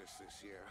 this this year.